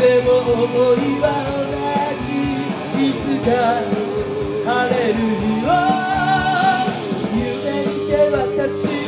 でも思いは同じ。いつか晴れる日を。夢見て私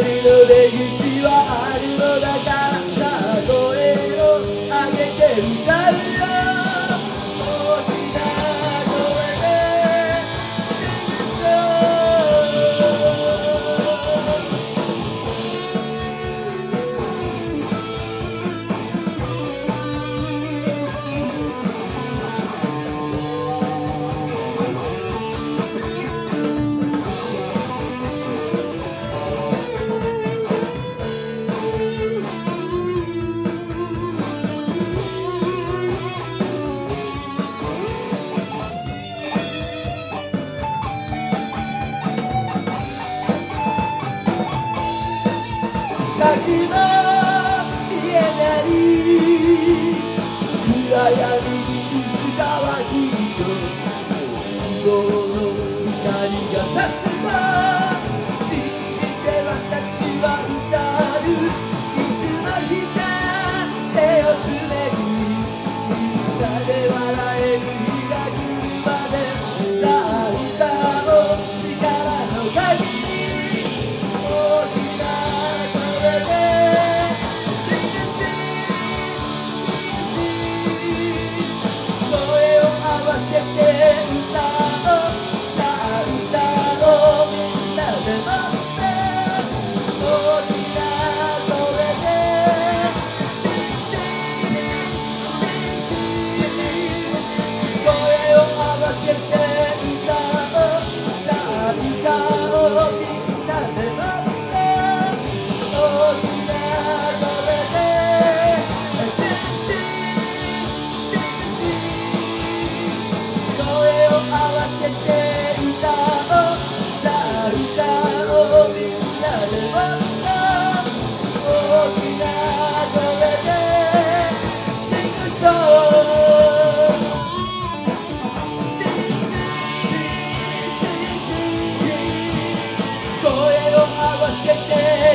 の出口はあるのだから先が見えない暗闇に薄乾きと希望の光がさすが信じて私は歌ういつの日か手をつめるみんなで笑える certeza.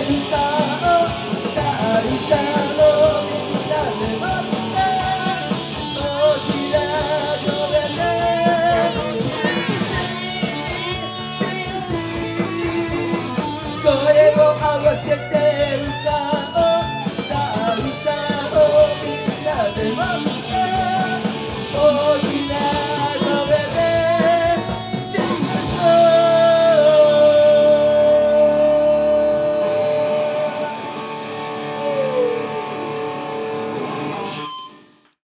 りた。い